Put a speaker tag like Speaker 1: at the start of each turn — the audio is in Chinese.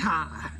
Speaker 1: 哈。